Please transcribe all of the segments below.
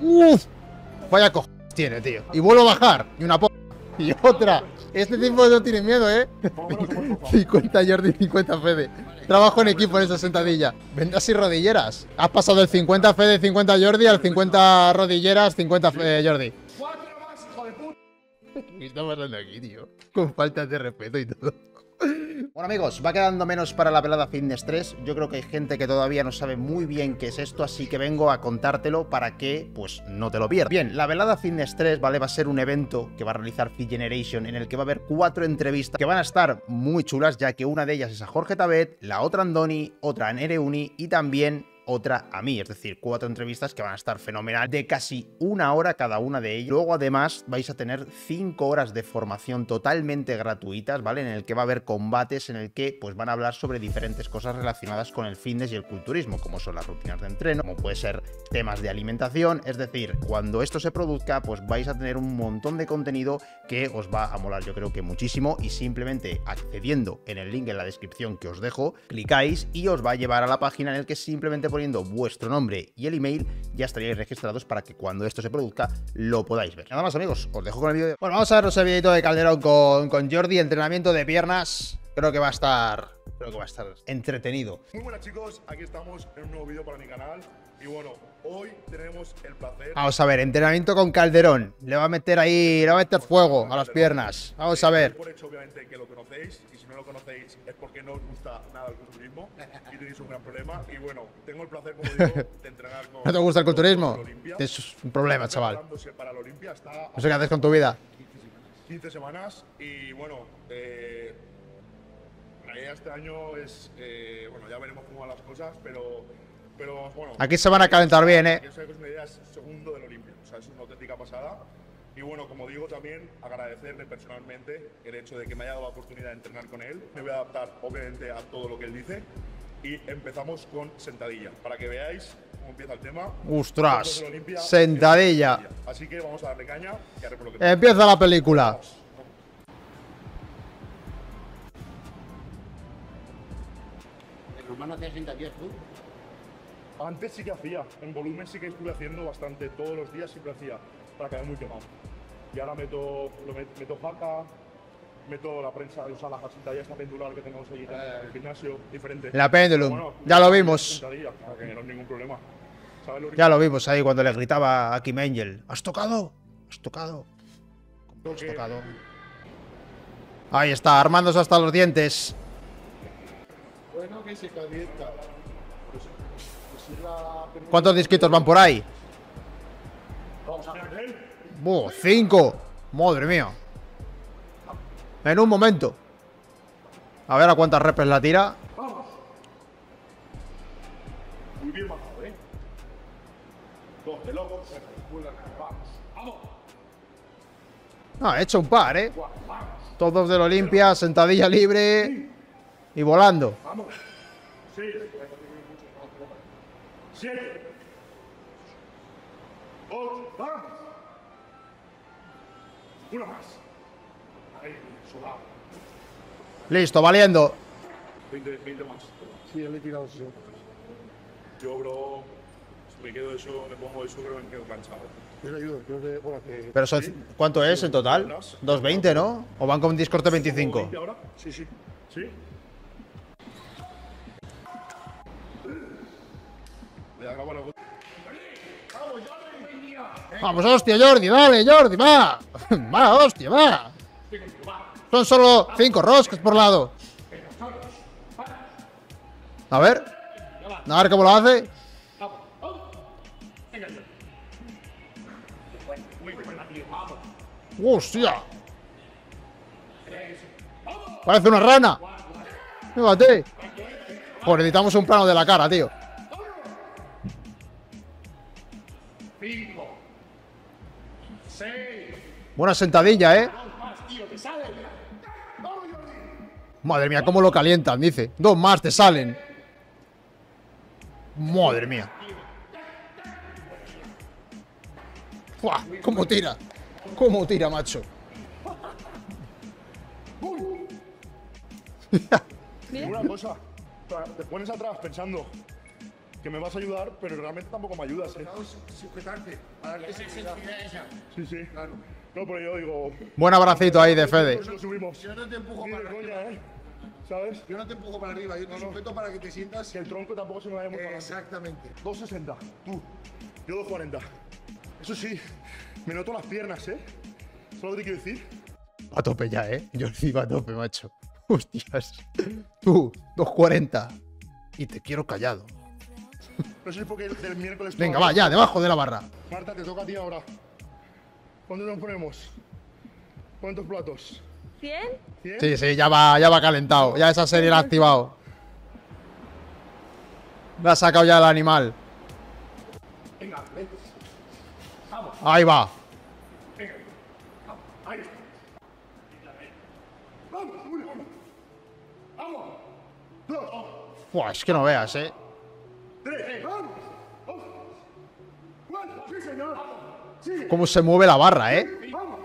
Uf, vaya cojones tiene, tío. Y vuelvo a bajar. Y una po... Y otra. Este tipo no tiene miedo, ¿eh? 50 Jordi, 50 Fede. Trabajo en equipo en esa sentadilla. Vendas y rodilleras. Has pasado del 50 Fede, 50 Jordi al 50 rodilleras, 50 eh, Jordi. ¿Qué está pasando aquí, tío? Con falta de respeto y todo. Bueno amigos, va quedando menos para la pelada Fitness 3 Yo creo que hay gente que todavía no sabe muy bien qué es esto Así que vengo a contártelo para que, pues, no te lo pierdas Bien, la velada Fitness 3, ¿vale? Va a ser un evento que va a realizar Fit Generation En el que va a haber cuatro entrevistas que van a estar muy chulas Ya que una de ellas es a Jorge Tabet, la otra a Andoni, otra a Nere Uni Y también otra a mí, es decir, cuatro entrevistas que van a estar fenomenal, de casi una hora cada una de ellas. Luego además vais a tener cinco horas de formación totalmente gratuitas, ¿vale? En el que va a haber combates, en el que pues van a hablar sobre diferentes cosas relacionadas con el fitness y el culturismo, como son las rutinas de entreno, como puede ser temas de alimentación, es decir, cuando esto se produzca, pues vais a tener un montón de contenido que os va a molar yo creo que muchísimo y simplemente accediendo en el link en la descripción que os dejo, clicáis y os va a llevar a la página en el que simplemente poniendo vuestro nombre y el email, ya estaríais registrados para que cuando esto se produzca lo podáis ver. Nada más, amigos, os dejo con el vídeo. Bueno, vamos a ver el videito de Calderón con, con Jordi, entrenamiento de piernas. Creo que va a estar. Creo que va a estar entretenido. Muy buenas chicos, aquí estamos en un nuevo vídeo para mi canal y bueno, hoy tenemos el placer Vamos a ver, entrenamiento con Calderón. Le va a meter ahí, le va a meter fuego a las piernas. Vamos a ver. Por hecho obviamente que lo conocéis y si no lo conocéis es porque no os gusta nada el culturismo y tenéis un gran problema y bueno, tengo el placer como digo de entrenar con ¿No te gusta el culturismo? Es un problema, chaval. No sé qué haces con tu vida. 15 semanas y bueno, eh, este año es, eh, bueno, ya veremos cómo van las cosas, pero, pero bueno. Aquí se van a calentar bien, eh Que os hagáis una idea, es segundo del Olimpia, o sea, es una auténtica pasada. Y bueno, como digo, también agradecerle personalmente el hecho de que me haya dado la oportunidad de entrenar con él. Me voy a adaptar, obviamente, a todo lo que él dice. Y empezamos con sentadilla, para que veáis cómo empieza el tema. Olimpia, sentadilla. Así que vamos a darle caña y a ver por lo que Empieza la película El sentadillas tú. Antes sí que hacía, en volumen sí que estuve haciendo bastante, todos los días siempre hacía, para quedar muy quemado. Y ahora meto, lo met- meto jaca, meto la prensa, o sea, la sentadilla esta pendular que tenemos allí en el gimnasio, diferente. La pendulum, Bueno, ya lo vimos que no hay ningún problema. ¿Sabes lo Ya lo vimos ahí cuando le gritaba a Kim Angel ¿Has tocado? ¿Has tocado? ¿Cómo has tocado? Ahí está, armándose hasta los dientes Bueno, que se calienta. ¿Cuántos disquitos van por ahí? ¡Buh! ¡Cinco! ¡Madre mía! En un momento. A ver a cuántas repes la tira. Muy bien bajado, ¿eh? Locos. Vamos, vamos, Ah, ha hecho un par, ¿eh? Todos del Olimpia, sentadilla libre y volando. vamos. Sí. Siete. Ocho. Vamos. Una más. Ahí, sobrado. Listo, valiendo. 20, 20 más. Sí, le he tirado eso. Yo, bro, si me quedo eso, me pongo eso, creo que me quedo cansado. Yo le ayudo, creo que, bueno, que Pero son, ¿cuánto es en total? 220, ¿no? ¿O van con Discord de 25? ¿20 ahora? Sí, sí. ¿Sí? Vamos, hostia, Jordi, dale, Jordi, va. Va, hostia, va. Son solo cinco roscas por lado. A ver. A ver cómo lo hace. Hostia. Parece una rana. Fíjate. Pues necesitamos un plano de la cara, tío. Buena sentadilla, ¿eh? Madre mía, cómo lo calientan, dice. Dos más te salen. Madre mía. ¡Fua! ¿Cómo tira? ¿Cómo tira, macho? Una cosa, te pones atrás pensando, que me vas a ayudar, pero realmente tampoco me ayudas, ¿eh? Sujetarte. A darte seguridad. Sí, sí. Claro. No, pero yo digo, Buen abracito ahí de Fede. pues lo subimos. Yo no te empujo para arriba. coña, ¿eh? ¿Sabes? Yo no te empujo para arriba. Yo te sujeto para que te sientas. Que el tronco tampoco se me vaya muy para. Exactamente. 260, tú. Yo 240. Eso sí, me noto las piernas, ¿eh? Solo te quiero decir. A tope ya, ¿eh? Yo encima a tope, macho. Hostias. Tú, 240. Y te quiero callado. No sé si porque del miércoles. Venga, va, ya, debajo de la barra. Marta, te toca a ti ahora. ¿Cuántos nos ponemos? ¿Cuántos platos? ¿100? ¿100? Sí, sí, ya va, ya va calentado. Ya esa serie la ha activado. La ha sacado ya el animal. Venga, ven. Ahí va. Venga. Ahí. Vamos, uno. Vamos. Dos. Buah, es que no veas, ¿eh? Tres. Vamos. Dos. Cuatro. Sí, señor. Sí. Cómo se mueve la barra, ¿eh? Vamos.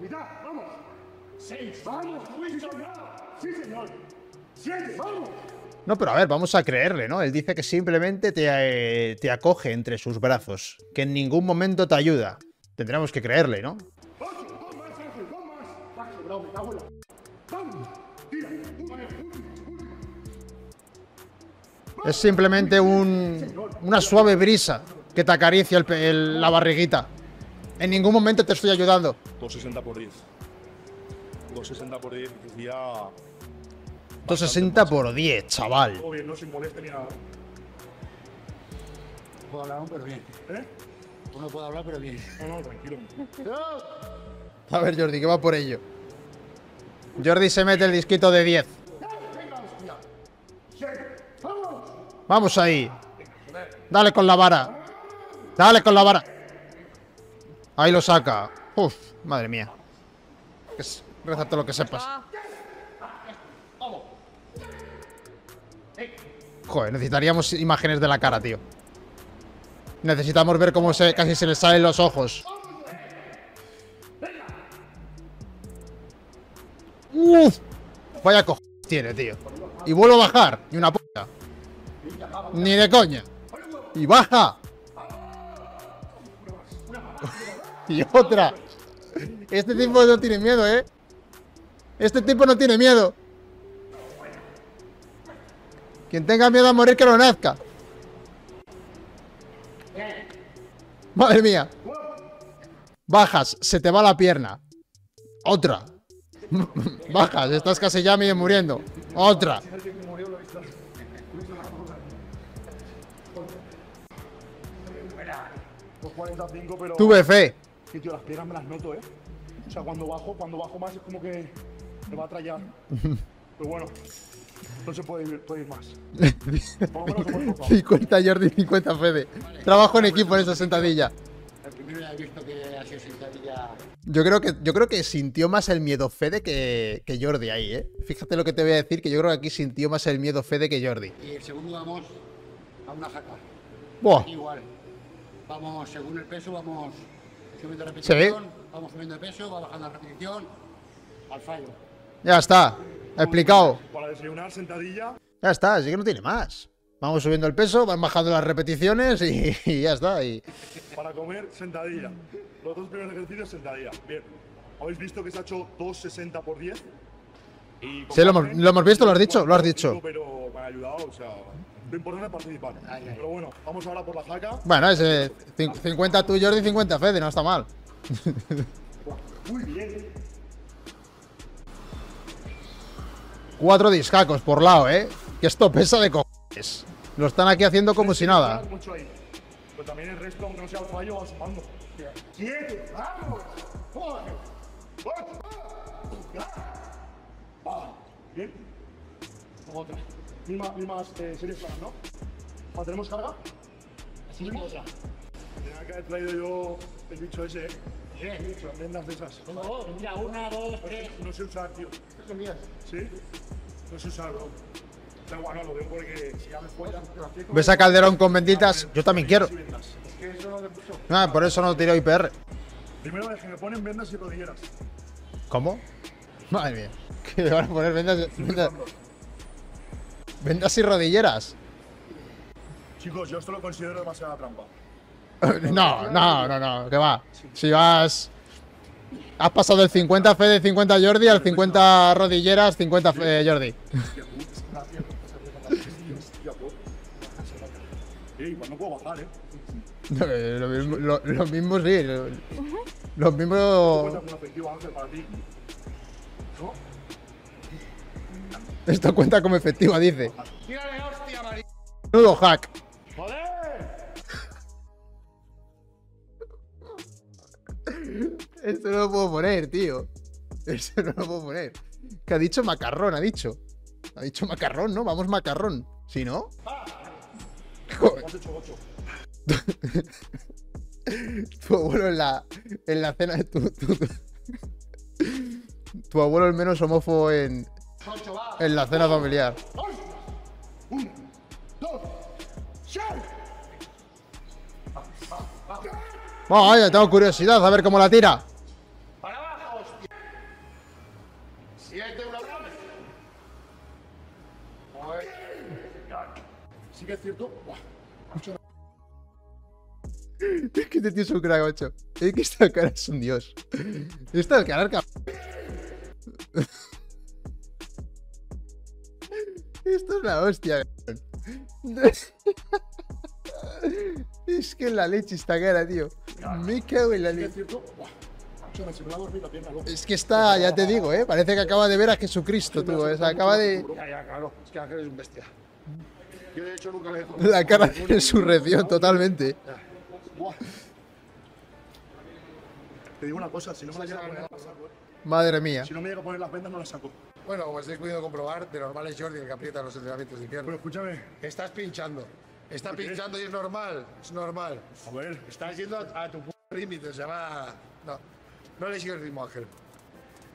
Mitad. Vamos. Seis. Vamos. Sí, señor. Sí, señor. Siete. Vamos. No, pero a ver, vamos a creerle, ¿no? Él dice que simplemente te, eh, te acoge entre sus brazos, que en ningún momento te ayuda. Tendremos que creerle, ¿no? Ocho. Dos más, Ángel. Dos Es simplemente un, una suave brisa que te acaricia el el- la barriguita. En ningún momento te estoy ayudando. 260 por 10. 260 por 10, decía. 260 por 10, chaval. Todo bien, no sin molestia ni nada. Puedo hablar, pero bien. ¿Eh? Uno puede hablar, pero bien. No, no, tranquilo. A ver, Jordi, que va por ello. Jordi se mete el disquito de 10. Vamos ahí. Dale con la vara. Dale con la vara. Ahí lo saca. Uf, madre mía. Es- Rézate lo que sepas. Joder, necesitaríamos imágenes de la cara, tío. Necesitamos ver cómo se, casi se le salen los ojos. Uf, vaya cojones tiene, tío. Y vuelvo a bajar. Ni una puta. Ni de coña. Y baja. Y otra. Este tipo no tiene miedo, ¿eh? Este tipo no tiene miedo. Quien tenga miedo a morir que lo nazca. Madre mía. Bajas, se te va la pierna. Otra. Bajas, estás casi ya medio muriendo. Otra. 245, pero. Tuve fe. Sí, tío, las piernas me las noto, ¿eh? O sea, cuando bajo, cuando bajo más es como que me va a trallar. Pero bueno, no se puede ir, puede ir más. Por lo menos somos pocos. 50 Jordi, 50 Fede. Trabajo en equipo en esa sentadilla. Visto que ha sido sentadilla. Yo creo que, yo creo que sintió más el miedo Fede que, que Jordi ahí, ¿eh? Fíjate lo que te voy a decir, que yo creo que aquí sintió más el miedo Fede que Jordi. Y el segundo vamos a una jaca. Buah. Igual. Vamos, según el peso, vamos subiendo repetición. Vamos subiendo de peso, va bajando la repetición. Al fallo. Ya está. Explicado. Para desayunar, sentadilla. Ya está, así que no tiene más. Vamos subiendo el peso, van bajando las repeticiones y, y ya está. Y... Para comer, sentadilla. Los dos primeros ejercicios, sentadilla. Bien. Habéis visto que se ha hecho 260 por 10. Y Sí, lo hemos- lo hemos visto, lo has dicho, lo has dicho. Pero me ha ayudado, o sea, lo importante es participar. Ay, ay. Pero bueno, vamos ahora por la jaca. Bueno, ese cin- 50 tú, Jordi, 50 Fede, no está mal. Muy bien. Cuatro discacos por lado, ¿eh? Que esto pesa de cojones. Lo están aquí haciendo como si nada. Mucho ahí. Pero también el resto, aunque no sea el fallo, va sumando. ¡Quieto! ¡Vamos! ¡Joder! ¡Ah! Bien. Otra. Misma, mismas eh, series claras, ¿no? ¿Tenemos carga? Así mismo otra. Tenía que haber traído yo el bicho ese, ¿eh? Bien. Las vendas de esas. No, mira, una, dos, tres. No sé usar, tío. Son mías. ¿Sí? No sé usar, bro. Da igual, no, lo veo porque si ya me fuera. ¿Ves a Calderón con benditas? Yo también quiero. Ah, por eso no tiro IPR. Primero es que me ponen vendas y rodilleras. ¿Cómo? Madre mía. Que me van a poner vendas, vendas, vendas y rodilleras. Chicos, yo esto lo considero demasiada trampa. No, no, no, no, que va. Si vas. Has pasado del 50 Fede, 50 Jordi al 50 rodilleras, 50 Fe- Jordi. Pues no puedo bajar, ¿eh? No, Lo mismo, lo, lo mismo sí. Lo, lo Cuenta mismo. como efectivo, Ángel, para ti. ¿No? Esto cuenta como efectiva, dice. ¡Tírale, hostia, María! Nudo hack. ¡Joder! Esto no lo puedo poner, tío. Esto no lo puedo poner. Que ha dicho macarrón, ha dicho. Ha dicho macarrón, ¿no? Vamos macarrón. ¿Sí, no? 8. Tu abuelo en la, en la cena de tu, tu, abuelo el menos homófobo en, en la cena familiar. ¡Dos! ¡Seis! Vamos, vaya, tengo curiosidad a ver cómo la tira. ¡Para abajo, hostia! ¡Siete, una que es cierto. Es que este tío es un crack, macho. Es que esta cara es un dios. Esta cara, cabrón. Esto es la hostia, cabrón. Es que la leche esta cara, tío. Me cago en la es leche. Es que está, ya te digo, eh. Parece que acaba de ver a Jesucristo, tú. O sea, acaba de. Ya, ya, claro. Es que Ángel es un bestia. Yo, de hecho, nunca le he La cara de resurrección, totalmente. Buah. Te digo una cosa, si no me la llega a poner, no la saco, eh. Madre mía. Si no me llega a poner las vendas, no las saco. Bueno, como estáis pudiendo comprobar, de normal es Jordi el que aprieta los entrenamientos de Pero invierno. escúchame, Estás pinchando. Está pinchando y es normal. Es normal. a ver, Estás yendo a, a tu límite. Se va. No. No le sigue el ritmo, Ángel.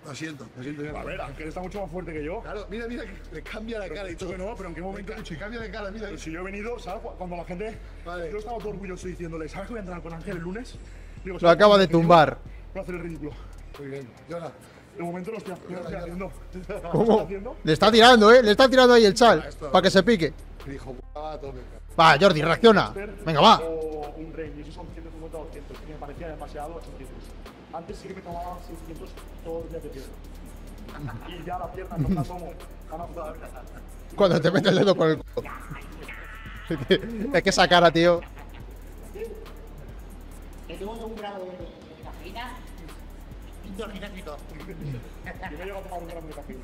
Lo siento, lo siento. a ver, Ángel está mucho más fuerte que yo. Claro, mira, mira, que le cambia la cara y Dicho todo. que no, pero en qué momento Se cambia de cara, mira. Pero si yo he venido, ¿sabes? Cuando la gente. Vale. Yo estaba todo orgulloso diciéndole, ¿sabes que voy a entrenar con Ángel el lunes? Digo, Lo ¿sabes acaba de tumbar. Voy a hacer el ridículo. Muy bien. Jonah, De momento lo estoy, haciendo. ¿Lo estoy ¿Cómo? haciendo? Le está tirando, eh. Le está tirando ahí el chal. Para que se pique. que dijo, va a tope. Va, Jordi, reacciona. Venga, va. O un rey, y esos son 150 o 200, que me parecía demasiado 800. Antes sí que me tomaba 600 todos los días de pierna. Y ya la pierna no la tomo. Cuando te metes el dedo por el culo. Es que esa cara, tío. Que tengo un grado de, de cafeína. Pinto el gimnasio. Yo me llego a tomar un gramo de café.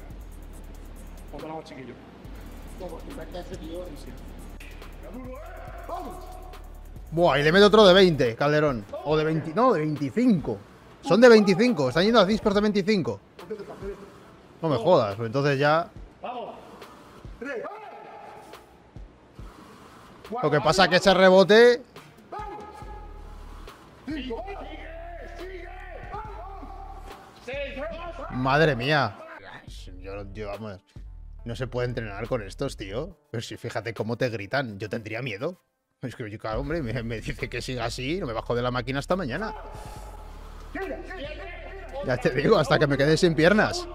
Cuando era más chiquillo. Como ese tío. y sí. Buah, y le mete otro de 20, Calderón. O de 20. No, de 25. Son de 25. Están yendo a dispers de 25. No me jodas, entonces ya. Lo que pasa es que ese rebote. Madre mía. No se puede entrenar con estos, tío. Pero si fíjate cómo te gritan, yo tendría miedo. Es que yo, hombre, me, me dice que siga así, no me bajo de la máquina hasta mañana. Ya te digo, hasta que me quede sin piernas.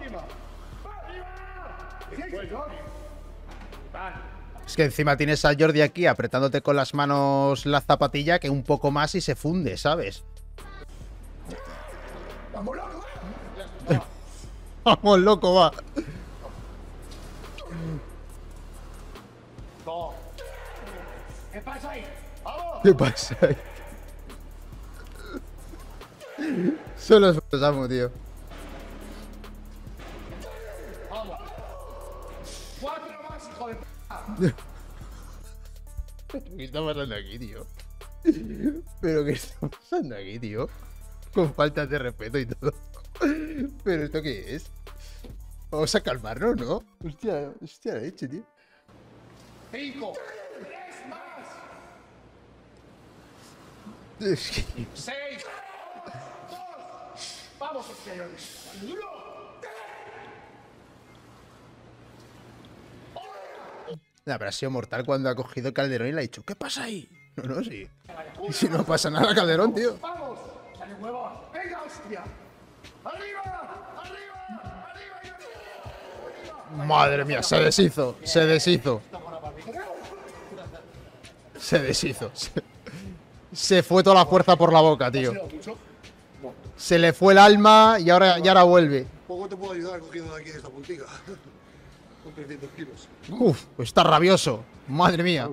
Es que encima tienes a Jordi aquí apretándote con las manos la zapatilla que un poco más y se funde, ¿sabes? Vamos, loco, va. ¿Qué pasa ahí? ¿Qué pasa ahí? Solo es amo, tío. ¡Cuatro más, hijo de p! ¿Qué está pasando aquí, tío? ¿Pero qué está pasando aquí, tío? Con falta de respeto y todo. ¿Pero esto qué es? Vamos a calmarnos, ¿no? Hostia, hostia, la leche, tío. ¡Cinco! Es que- ¡Seis! ¡Vamos, hostia, Jordi! Nah, pero ha sido mortal cuando ha cogido Calderón y le ha dicho, ¿qué pasa ahí? No, no, sí. Si no pasa nada, Calderón, tío. ¡Vamos! ¡Sale huevos! ¡Venga, hostia! ¡Arriba! ¡Arriba! ¡Arriba! Madre mía, se deshizo, se deshizo. Se deshizo. Se, se fue toda la fuerza por la boca, tío. Se le fue el alma y ahora, y ahora vuelve. Poco te puedo ayudar cogiendo de aquí de esta puntiga. Con 300 kilos. Uf, pues está rabioso. Madre mía.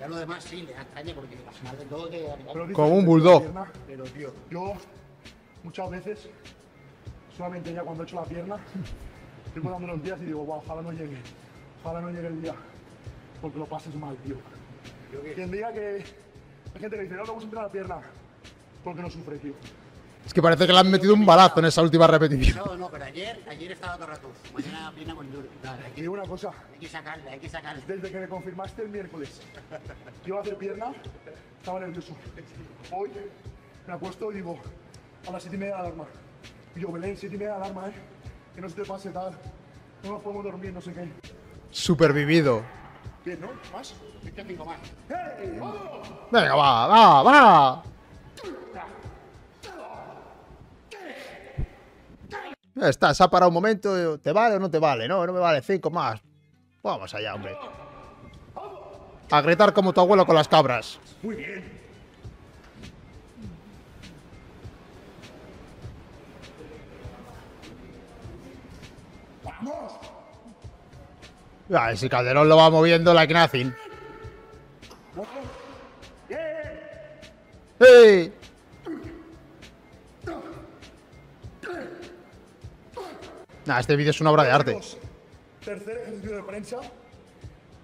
Ya lo demás sí, le da extraña porque al final de todo que Como un bulldog. Pero tío, yo muchas veces, solamente ya cuando he hecho la pierna, estoy dando unos días y digo, "Buah, ojalá no llegue. Ojalá no llegue el día. Porque lo pases mal, tío. Quien diga que hay gente que dice, no, vamos a entrenar la pierna. Porque no sufre, tío. Es que parece que le han metido un balazo en esa última repetición. No, no, pero ayer, ayer estaba todo rato. Mañana pierna con duro. Que, digo una cosa, hay que sacarle, hay que sacarle. desde que me confirmaste el miércoles que iba a hacer pierna, estaba nervioso. Hoy me acuesto y digo, a las 7 y media de alarma. Y yo, Belén, 7 y media de alarma, ¿eh? Que no se te pase tal. No nos podemos dormir, no sé qué. Supervivido. Bien, ¿no? ¿Más? Este cinco más. ¡Hey! ¡Vamos! Venga, va, va, va. Ya está, se ha parado un momento. ¿Te vale o no te vale? No, no me vale. Cinco más. Vamos allá, hombre. A gritar como tu abuelo con las cabras. Muy bien. ¡Vamos! Ah, si Calderón lo va moviendo like nothing. ¡Bien! Nah, este vídeo es una obra de arte. Tercer ejercicio de prensa.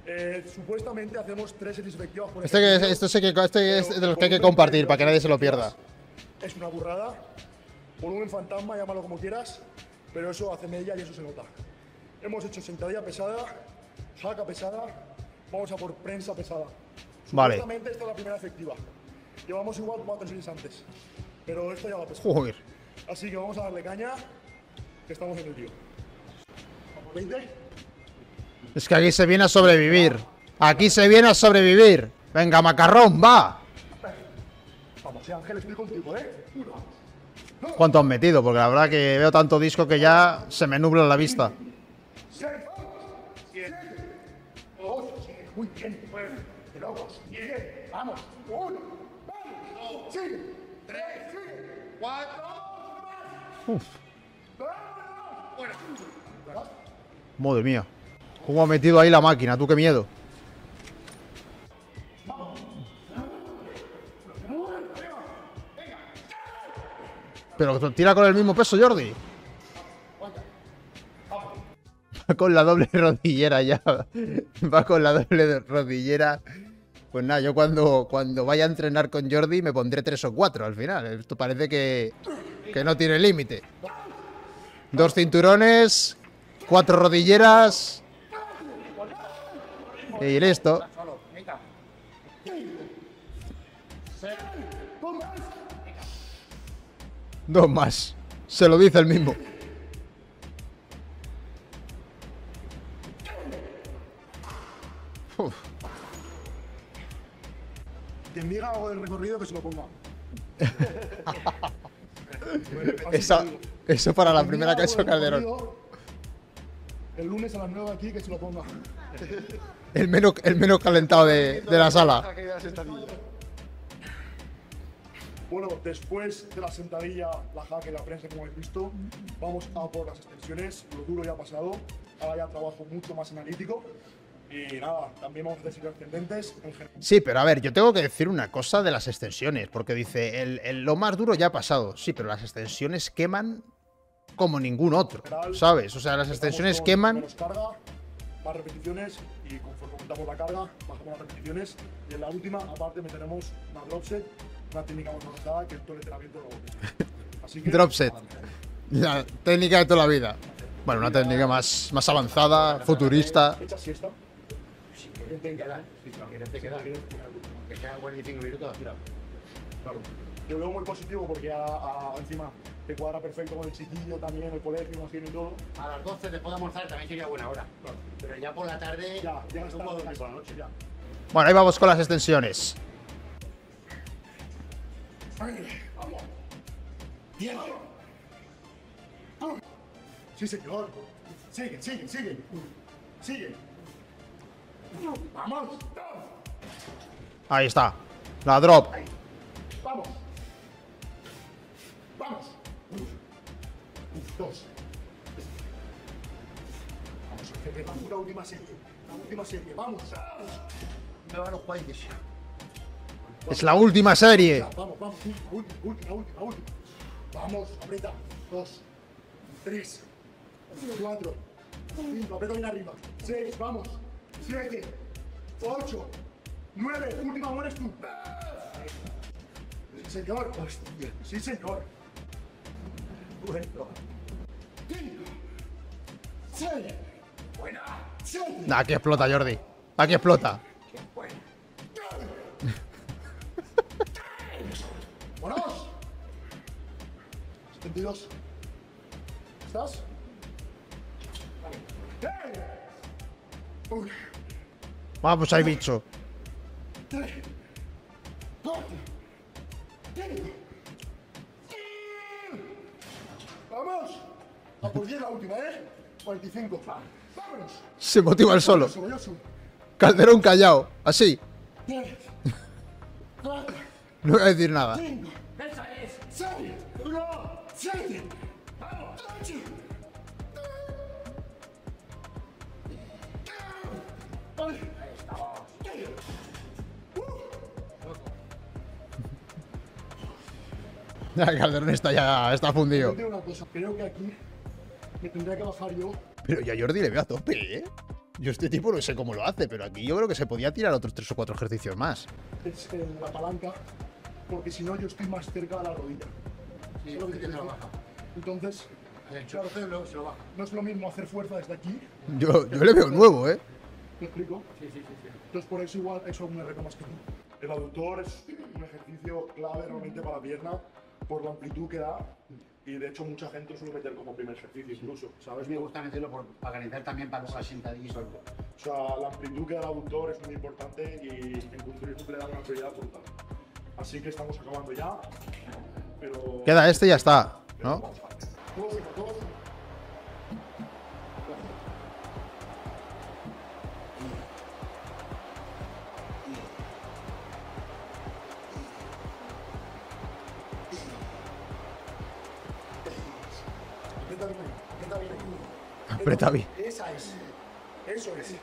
Eh, supuestamente hacemos tres efectivas por Este, que, esto sí que, este es de los que hay que compartir para que nadie se lo pierda. Es una burrada. Volumen fantasma, llámalo como quieras. Pero eso hace media y eso se nota. Hemos hecho sentadilla pesada, jaca pesada. Vamos a por prensa pesada. Vale. Supuestamente esta es la primera efectiva. Llevamos igual cuatro series antes. Pero esto ya va pesada. Joder. Así que vamos a darle caña, que estamos en el tío. Vamos, 20. Es que aquí se viene a sobrevivir. Aquí se viene a sobrevivir. Venga, macarrón, va. Vamos, eh, Ángel, estoy contigo, ¿eh? Uno, ¿Cuánto han metido? Porque la verdad que veo tanto disco que ya se me nubla la vista. seis, siete, ocho, muy bien, nueve, de locos, diez, vamos, uno, vamos, tres, sigue, cuatro, Uf. Madre mía. ¿Cómo ha metido ahí la máquina? Tú qué miedo. Pero tira con el mismo peso, Jordi. Va con la doble rodillera ya. Va con la doble rodillera. Pues nada, yo cuando, cuando vaya a entrenar con Jordi me pondré tres o cuatro al final. Esto parece que, que no tiene límite. Dos cinturones, cuatro rodilleras. Y listo. Dos más. Se lo dice el mismo. Uf, Quien diga algo del recorrido que se lo ponga. esa- eso para la primera que ha hecho Calderón. El lunes a las 9 aquí que se lo ponga. El menos, el menos calentado de, de la sala. Bueno, después de la sentadilla, la jaque la prensa, como habéis visto, vamos a por las extensiones. Lo duro ya ha pasado. Ahora ya trabajo mucho más analítico. Y nada, también vamos a series ascendentes. Sí, pero a ver, yo tengo que decir una cosa de las extensiones, porque dice, el, el- lo más duro ya ha pasado. Sí, pero las extensiones queman como ningún otro, ¿sabes? O sea, las extensiones queman... Más repeticiones y conforme aumentamos la carga, bajamos las repeticiones. Y en la última, aparte, meteremos una drop set, una técnica más avanzada que todo el entrenamiento lo Así que, Drop set. La técnica de toda la vida. Bueno, una técnica más, más avanzada, futurista. Echa siesta. Si quieres te quedas. Que sea 45 minutos. Claro. Yo veo muy positivo porque a- a- encima te cuadra perfecto con el chiquillo también, el colegio, imagino y todo. A las 12 después de almorzar también sería buena hora. Pero ya por la tarde Ya, ya no puedo dormir por la noche. Ya. Bueno, ahí vamos con las extensiones. Ay, vamos. Bien. Sí, señor. Sigue, sigue, sigue. Sigue. Vamos. Ahí está. La drop. Última serie. La última serie, vamos. Me van los países. Es la última serie. Vamos, vamos, última, última, última, última. Vamos, aprieta. Dos, tres, cuatro, cinco, aprieta bien arriba. Seis, vamos. Siete, ocho, nueve, última, mueres tú. Sí, señor. Hostia. Sí, señor. Bueno. Cinco, seis, buena, Nah, Aquí explota, Jordi. Aquí explota. buena. ¡Vámonos! 72. ¿Estás? Vamos, hay bicho. ¡Vamos! A por 10 la última, ¿eh? 45. Se motiva el solo. Calderón callado. Así. 10, 4, No voy a decir nada. 5, ¡Esa es! 6, 1, 7, ¡Vamos! 8, Calderón está ya está fundido. Creo que aquí me tendría que bajar yo. Pero yo a Jordi le veo a tope, ¿eh? Yo este tipo no sé cómo lo hace, pero aquí yo creo que se podía tirar otros tres o cuatro ejercicios más. Es eh, la palanca, porque si no yo estoy más cerca de la rodilla. Sí, ¿Sabes lo que te te lo baja. Entonces, El chorro luego se lo baja. no es lo mismo hacer fuerza desde aquí, Yo, yo le veo nuevo, ¿eh? ¿me explico? Sí, sí, sí. sí. Entonces por eso igual eso me reto más que tú. El aductor es un ejercicio clave realmente para la pierna por la amplitud que da y de hecho mucha gente lo suele meter como primer ejercicio incluso, A ¿sabes? mí me gusta meterlo por, para calentar también para luego la sentadilla. O sea, la amplitud que da el aductor es muy importante y en culturismo le da una prioridad brutal. Así que estamos acabando ya, pero... Queda este y ya está, ¿no? Todos, Esa es. Eso es.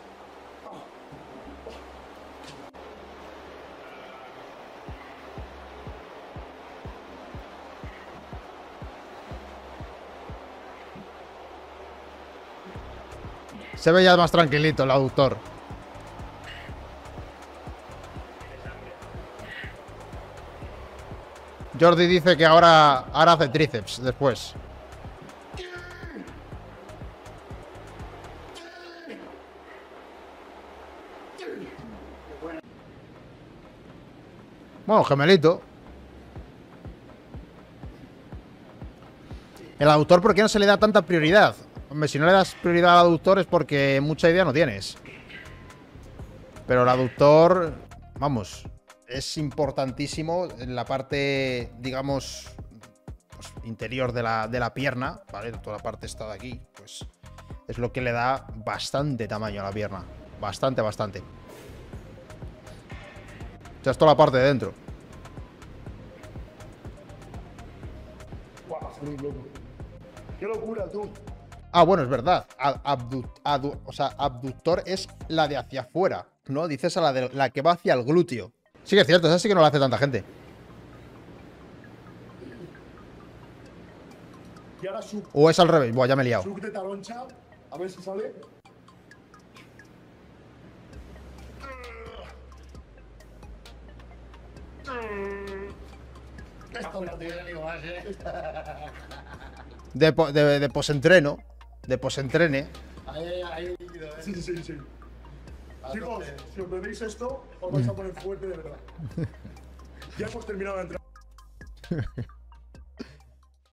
Se ve ya más tranquilito el aductor. Jordi dice que ahora, ahora hace tríceps después. Bueno, gemelito. El aductor, ¿por qué no se le da tanta prioridad? Hombre, si no le das prioridad al aductor es porque mucha idea no tienes. Pero el aductor, vamos, es importantísimo en la parte, digamos, pues, interior de la, de la pierna, ¿vale? Toda la parte está de aquí, pues es lo que le da bastante tamaño a la pierna. Bastante, bastante. O sea, es toda la parte de dentro. Guau. Qué locura, tú. Ah, bueno, es verdad. Abdu- o sea, abductor es la de hacia afuera, ¿no? Dices a la, de, la que va hacia el glúteo. Sí que es cierto, esa sí que no la hace tanta gente. Y ahora sub, O es al revés. Buah, ya me he liado. sub de taroncha. A ver si sale. De, po- de, de posentreno. De posentrene. Ahí, ahí, líquido, ¿eh? Sí, sí, sí. Chicos, si os bebéis esto, os vais a poner fuerte de verdad. Ya hemos terminado de entrar.